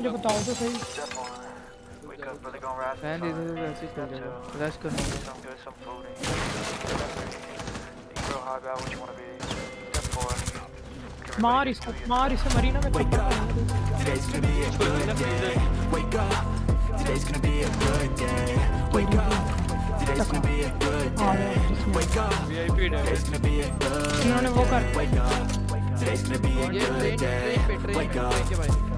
मुझे बताओ तो सही फ़ैन इधर उधर ऐसे चल जाएगा रश कर मार इसको मार इससे मरी ना मैं Today's gonna be a good day. Wake up. Today's gonna be a good day. Wake up. Today's gonna be a good day. Wake up. Today's gonna be a good day. Wake up.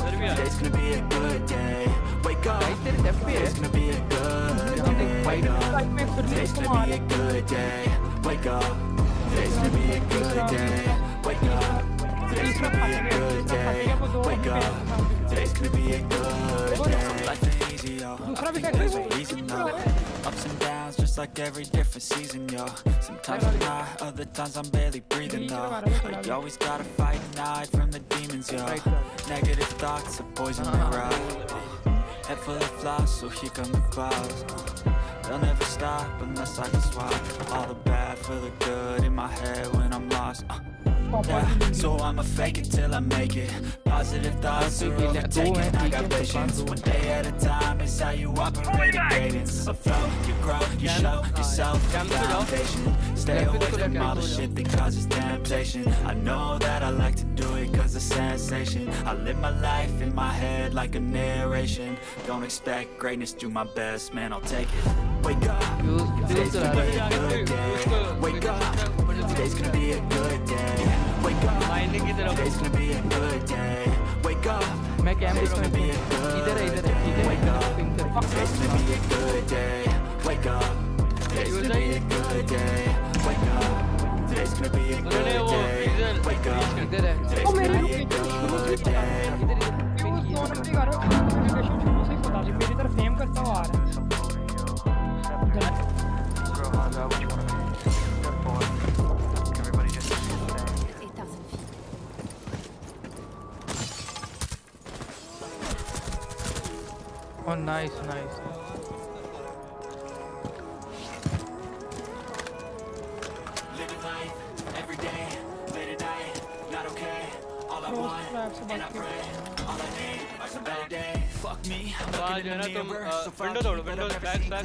Today's gonna be a good day. Wake up. Today's gonna be a good day. Wake up. Today's gonna be a good day. Wake up. Today's gonna be a good day. Wake up. Today's gonna be a good day. Wake up. Today's gonna be a good day. Life ain't easy, yo. I think things easy now. Ups and downs, just like every different season, yo. Sometimes I'm high, other times I'm barely breathing, though. But you always gotta fight and hide from the demons, yo. Negative thoughts are poison the ride. Head full of flies, so here come the clouds. They'll never stop unless I can swap all the bad for the good in my head when I'm lost. Uh, yeah, so I'ma fake it till I make it. Positive thoughts we're taking I got patience, one day at a time It's how you operate. The cadence A flow, you grow, you show yourself. Foundation, stay away from all the shit That causes temptation. I know that I like to do it cause it's sensation. I live my life in my head like a narration. Don't expect greatness, do my best Man, I'll take it. Wake up, Wake up. Today's gonna be a good day. Wake up. Mining की तरफ Today's gonna be a good day. Wake up. मैं कैमरे Today's gonna में be a good इधर है इधर है ठीक है Wake up. पिंक कर Today's gonna be a good day. Wake up. Today's gonna be a good day. Wake up. Today's gonna be a उन्होंने good वो day. Freezer Wake up. इधर है Today's वो मेरे gonna be a location nice, nice. Living life every day, late at night, not okay. All I want, and I pray, all I need are some better days. Fuck me, I'm looking in the mirror, so far window thodo, window back, back.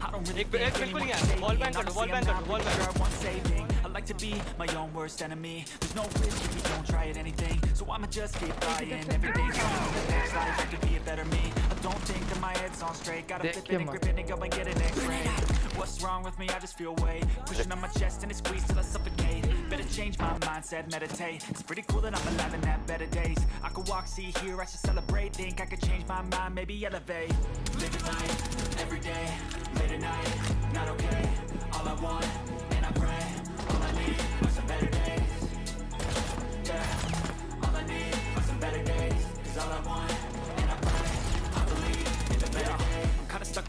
I don't really think anyone can save me, I'm not saving to be my own worst enemy. There's no risk if you don't try at anything. So I'ma just keep buying everything the next life, I be a better me. I don't think that my head's on straight. Gotta flip it and grip it and go and get an x-ray. What's wrong with me? I just feel weight. Pushing on my chest and it squeezes till I suffocate. Better change my mindset, meditate. It's pretty cool that I'm alive and have better days. I could walk, see, hear, I should celebrate. Think I could change my mind, maybe elevate. Living life, everyday, late at night Not okay, all I want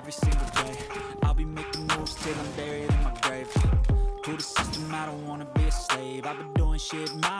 every single day. I'll be making moves till I'm buried in my grave. To the system, I don't wanna be a slave. I've been doing shit my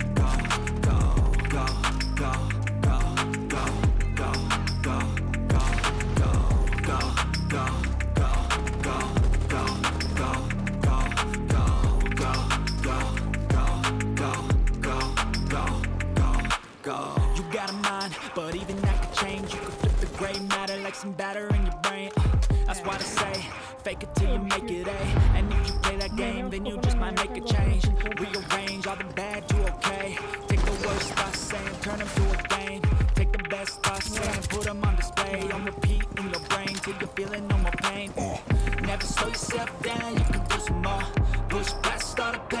like some batter in your brain. Uh, That's why they say, fake it till you make it A. And if you play that game, then you just might make a change. Rearrange all the bad to okay. Take the worst thoughts saying, turn them to a game. Take the best thoughts saying, put them on display. On repeat in your brain till you're feeling no more pain. Never slow yourself down, you can do some more. Push past all the pain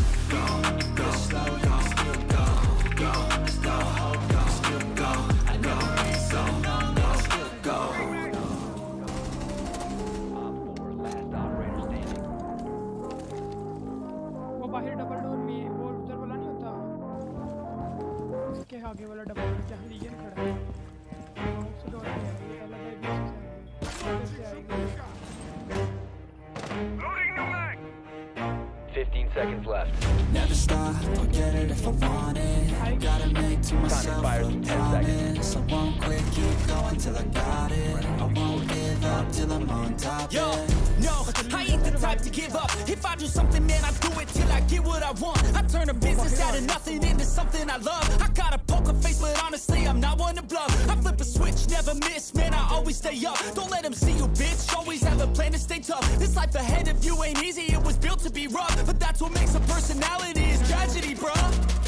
15 seconds left. Never stop, I'll get it if I want it. Gotta make to myself expires a in 10 seconds. I won't quit, keep going till I got it. I won't give up till I'm on top, Yo, yeah no, I ain't the type to give up. If I do something, man, I do it till I get what I want. I turn a business out of nothing into something I love. I got a poker face, but honestly, I'm not one to bluff. I flip a switch, never miss, man, I always stay up. Don't let them see you, bitch. Always have a plan to stay tough. This life ahead of you ain't easy, it was built to be rough. But that's what makes a personality is tragedy, bruh.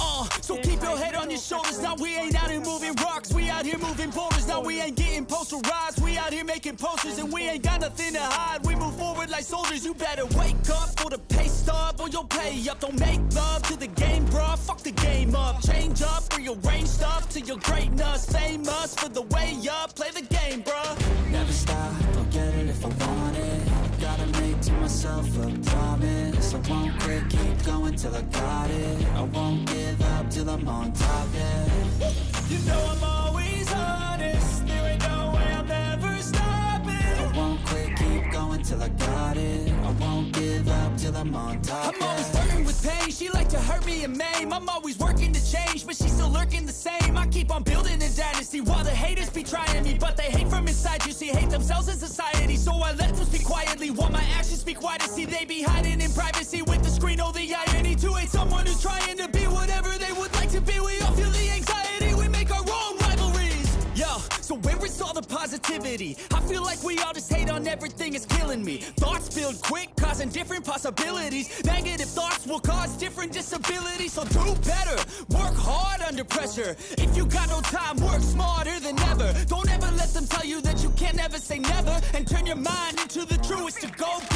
Uh, so keep your head on your shoulders. Now we ain't out here moving rocks. We out here moving boulders. Now we ain't getting posterized. Out here making posters and we ain't got nothing to hide. We move forward like soldiers. You better wake up for the pay stub or you'll pay up. Don't make love to the game, bruh. Fuck the game up. Change up, rearrange stuff to your greatness. Famous for the way up. Play the game, bruh. Never stop, I'll get it if I want it Gotta make to myself a promise I won't quit, keep going till I got it I won't give up till I'm on top, yeah You know I'm always honest. There ain't no way I'm ever till I got it I won't give up till I'm on top, I'm always flirting with pain. She like to hurt me and maim. I'm always working to change, but she's still lurking the same. I keep on building a dynasty while the haters be trying me, but they hate from inside. You see, hate themselves in society, so I let them speak quietly while my actions speak wider. See, they be hiding in privacy with the screen. Oh, the irony to hate someone who's trying to be whatever they would like to be. We all feel so where is all the positivity? I feel like we all just hate on everything, it's killing me. Thoughts build quick, causing different possibilities. Negative thoughts will cause different disabilities. So do better, work hard under pressure. If you got no time, work smarter than ever. Don't ever let them tell you that you can't ever say never. And turn your mind into the truest of go-getters.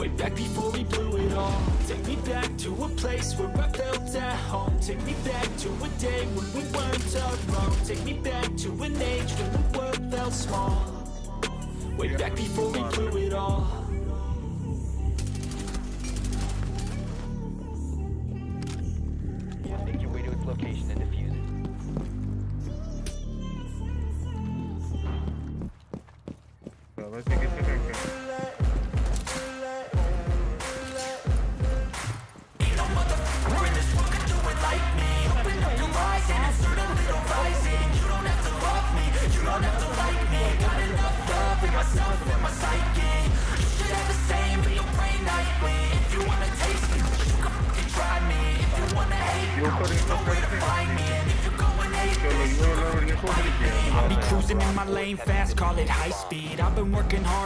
Way back before we blew it all. Take me back to a place where I felt at home. Take me back to a day when we weren't alone. Take me back to an age when the world felt small. Way back before we blew it all. Make your way to its location and defuse it.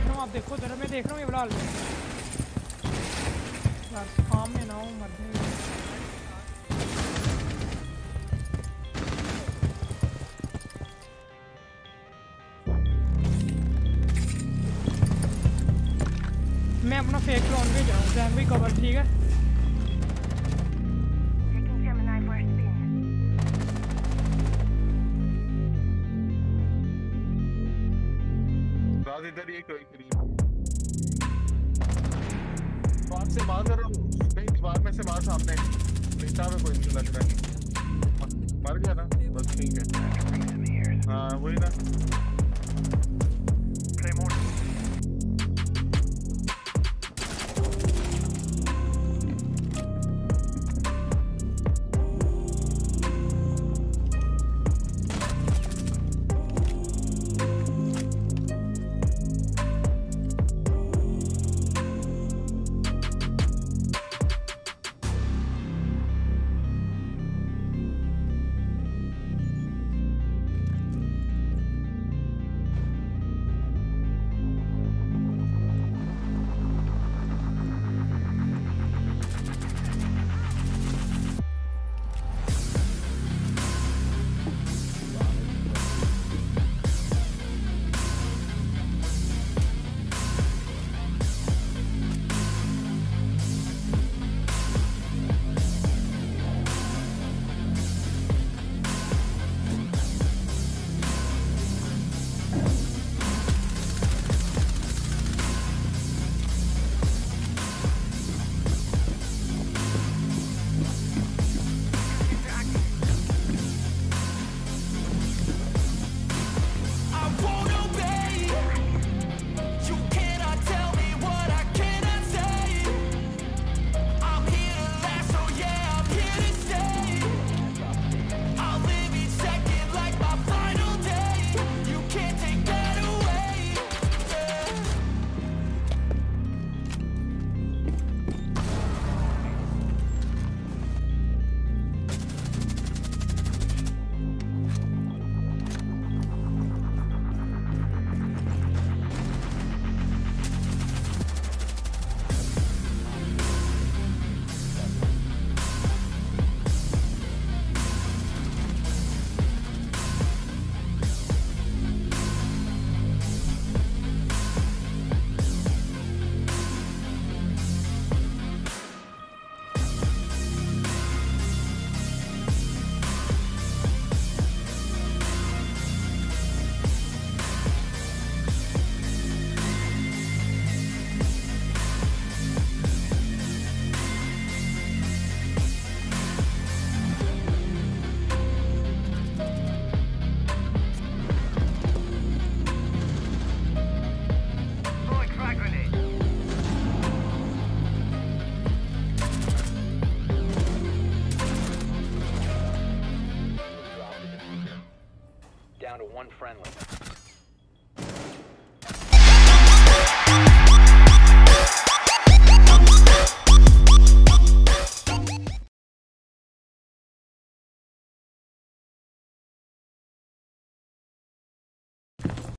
देख रहा हूँ, आप देखो, जरा मैं देख रहा हूँ ये में ना हो, मरने मैं। अपना फेक ड्रोन भी जाऊँ जैम भी कवर ठीक है? राज इधर ये कोई करीब। बात से बात कर नहीं दीवार में से बात सामने। रिश्ता में कोई मुझे लग रहा है मर गया ना? बस ठीक है। हाँ वही ना।